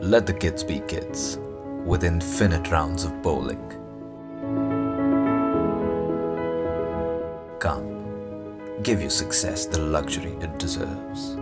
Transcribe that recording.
Let the kids be kids with infinite rounds of bowling. Come, give your success the luxury it deserves.